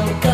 I'm